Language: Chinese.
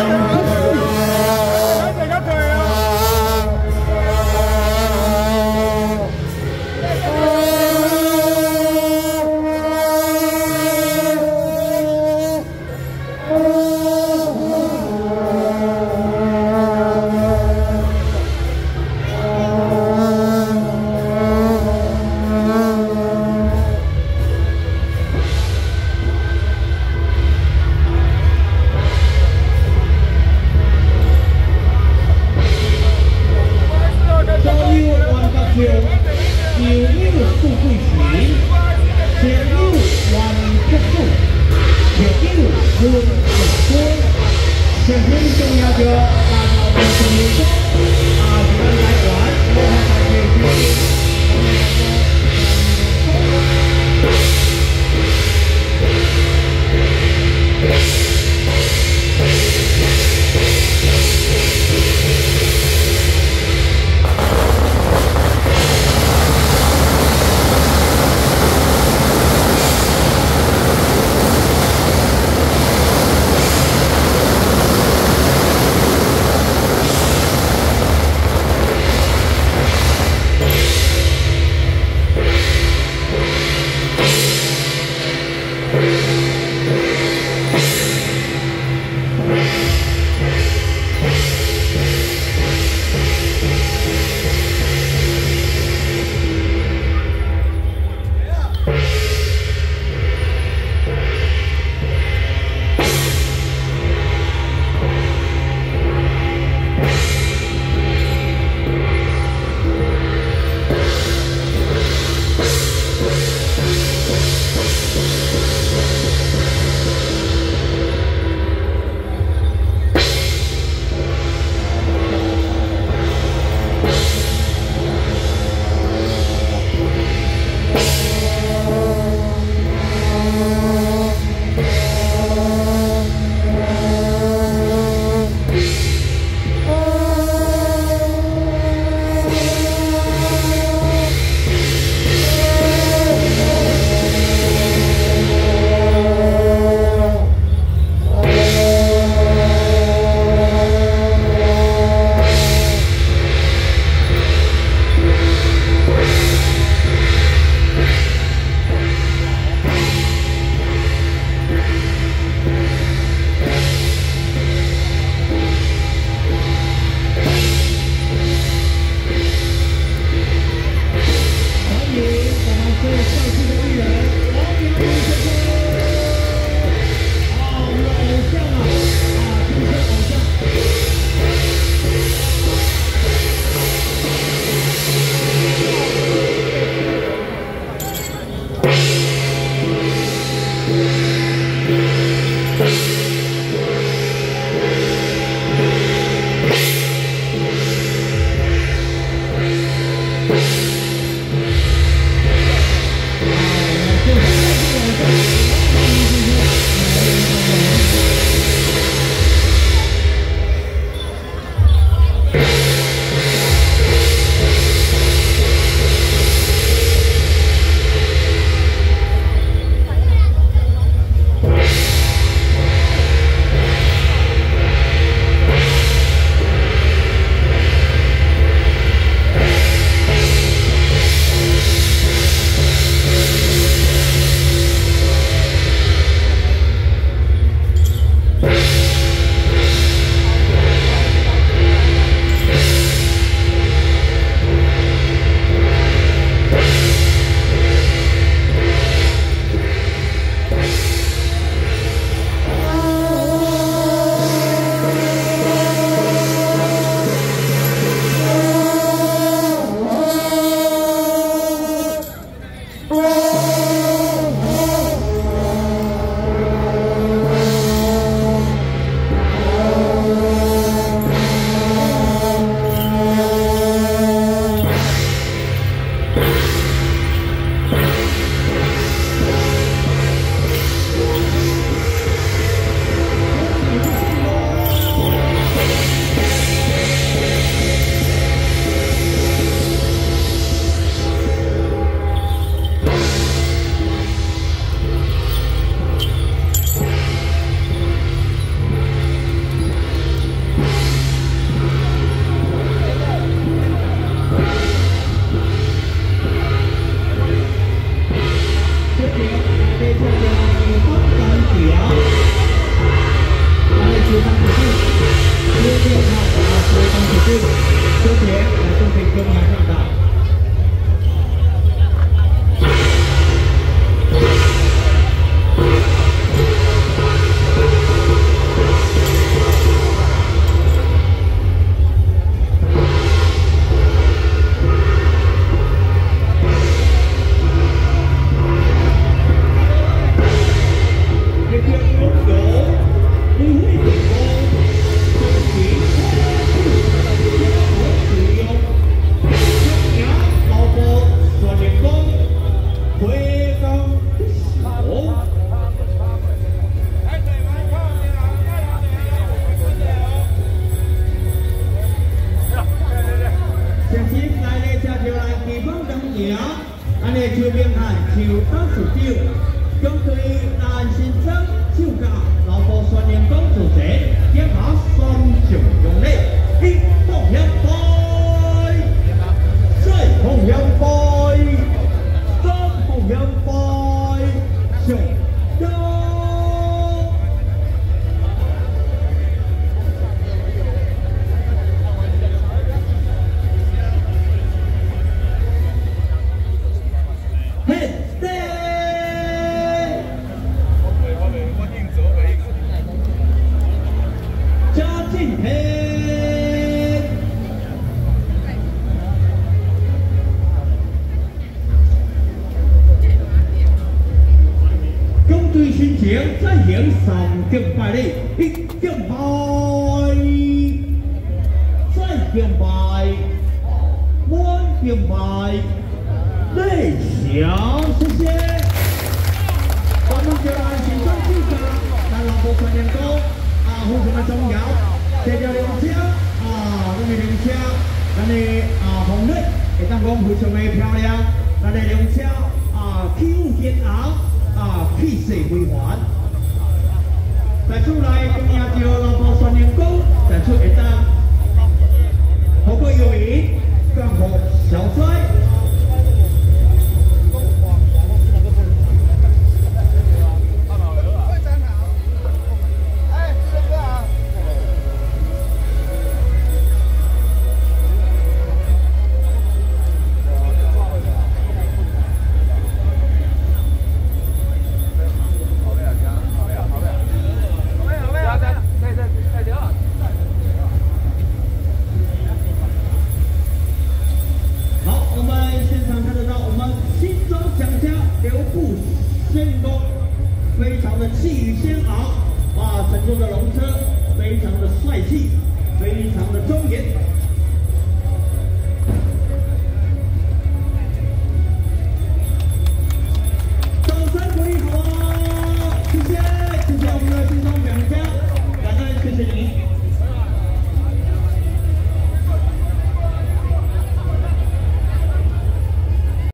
down. you 再行上敬拜礼，一敬拜，再敬拜，满敬拜，内降，谢谢。我们就按行政记者，咱老婆传员工啊，非常的重要。这条灵车啊，这个灵车，咱的啊红绿会当讲非常的漂亮。咱的灵车啊，起舞煎熬啊，气势辉煌。在出来，今日就老婆传员工